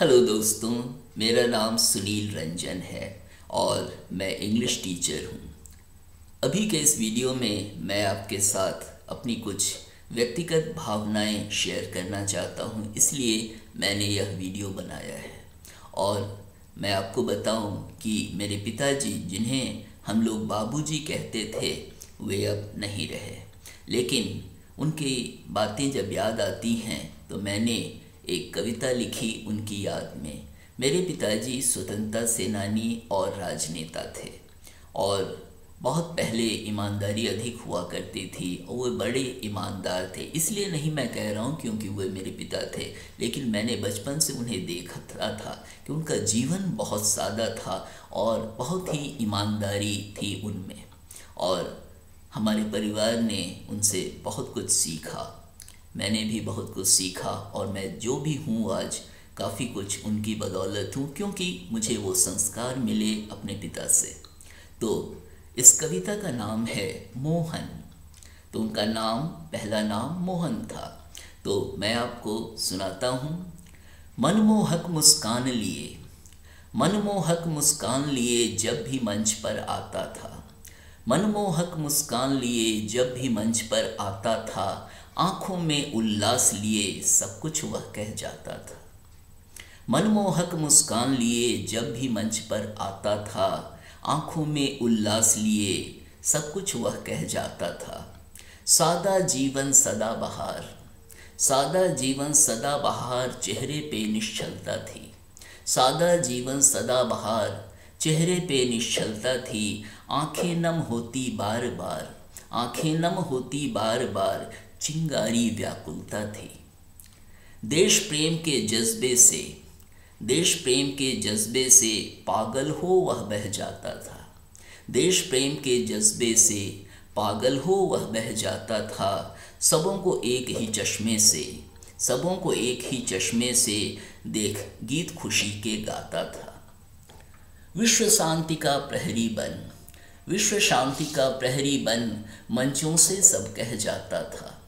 Hello दोस्तों, मेरा नाम सुनील रंजन है और मैं इंग्लिश टीचर हूँ। अभी के इस वीडियो में मैं आपके साथ अपनी कुछ व्यक्तिगत भावनाएँ शेयर करना चाहता हूँ, इसलिए मैंने यह वीडियो बनाया है। और मैं आपको बताऊँ कि मेरे पिताजी, जिन्हें हम लोग बाबूजी कहते थे, वे अब नहीं रहे। लेकिन उनकी बातें जब याद आती हैं तो मैंने एक कविता लिखी उनकी याद में। मेरे पिताजी स्वतंत्रता सेनानी और राजनेता थे और बहुत पहले ईमानदारी अधिक हुआ करती थी और वो बड़े ईमानदार थे। इसलिए नहीं मैं कह रहा हूँ क्योंकि वो मेरे पिता थे, लेकिन मैंने बचपन से उन्हें देखा था कि उनका जीवन बहुत सादा था और बहुत ही ईमानदारी थी उनमें और हमारे परिवार ने उनसे बहुत कुछ सीखा। मैंने भी बहुत कुछ सीखा और मैं जो भी हूँ आज, काफ़ी कुछ उनकी बदौलत हूँ क्योंकि मुझे वो संस्कार मिले अपने पिता से। तो इस कविता का नाम है मोहन। तो उनका नाम, पहला नाम मोहन था। तो मैं आपको सुनाता हूँ। मनमोहक मुस्कान लिए, मनमोहक मुस्कान लिए जब भी मंच पर आता था। मनमोहक मुस्कान लिए जब भी मंच पर आता था, आँखों में उल्लास लिए सब कुछ वह कह जाता था। मनमोहक मुस्कान लिए जब भी मंच पर आता था, आँखों में उल्लास लिए सब कुछ वह कह जाता था। सादा जीवन सदा बहार सादा जीवन सदा बहार चेहरे पे निश्चलता थी। सादा जीवन सदा बहार चेहरे पे निश्चलता थी। आँखें नम होती बार बार आँखें नम होती बार बार चिंगारी व्याकुलता थी। देश प्रेम के जज्बे से, देश प्रेम के जज्बे से पागल हो वह बह जाता था। देश प्रेम के जज्बे से पागल हो वह बह जाता था। सबों को एक ही चश्मे से, सबों को एक ही चश्मे से देख गीत खुशी के गाता था। विश्व शांति का प्रहरी बन। विश्व शांति का प्रहरी बन मंचों से सब कह जाता था।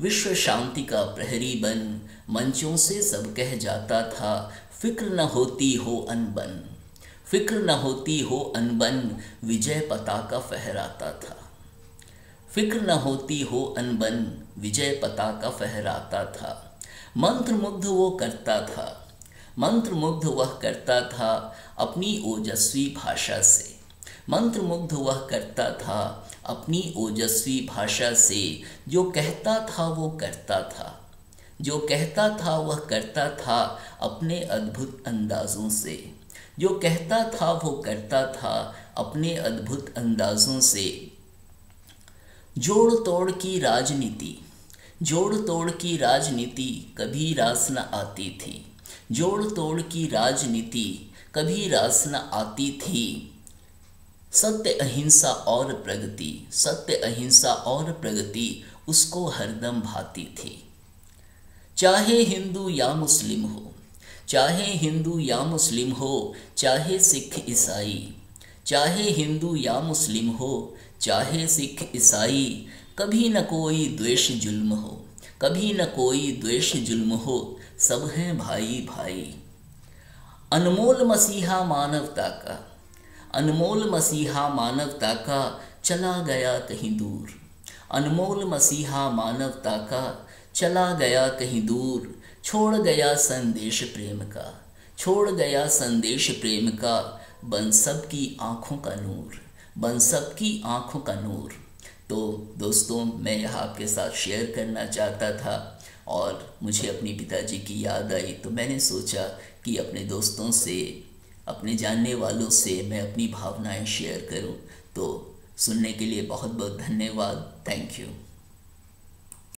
विश्व शांति का प्रहरी बन मंचों से सब कह जाता था, फ़िक्र न होती हो अनबन। फ़िक्र न होती हो अनबन विजय पताका फहराता था। फ़िक्र न होती हो अनबन विजय पताका फहराता था। मंत्र मुग्ध वो करता था। मंत्र मुग्ध वह करता था अपनी ओजस्वी भाषा से। मंत्र मुग्ध वह करता था अपनी ओजस्वी भाषा से। जो कहता था वो करता था। जो कहता था वह करता था अपने अद्भुत अंदाज़ों से। जो कहता था वो करता था अपने अद्भुत अंदाज़ों से। जोड़ तोड़ की राजनीति। जोड़ तोड़ की राजनीति कभी रास न आती थी। जोड़ तोड़ की राजनीति कभी रास न आती थी। सत्य अहिंसा और प्रगति, सत्य अहिंसा और प्रगति उसको हरदम भाती थी। चाहे हिंदू या मुस्लिम हो, चाहे हिंदू या मुस्लिम हो, चाहे सिख, ईसाई, चाहे हिंदू या मुस्लिम हो, चाहे सिख, ईसाई, कभी न कोई द्वेष जुल्म हो। कभी न कोई द्वेष जुल्म हो, सब हैं भाई भाई। अनमोल मसीहा मानवता का, अनमोल मसीहा मानवता का चला गया कहीं दूर। अनमोल मसीहा मानवता का चला गया कहीं दूर, छोड़ गया संदेश प्रेम का, छोड़ गया संदेश प्रेम का, बन सब की आँखों का नूर, बन सब की आँखों का नूर। तो दोस्तों, मैं यह आपके साथ शेयर करना चाहता था और मुझे अपने पिताजी की याद आई। तो मैंने सोचा कि अपने दोस्तों से, अपने जानने वालों से मैं अपनी भावनाएँ शेयर करूँ। तो सुनने के लिए बहुत बहुत धन्यवाद। Thank you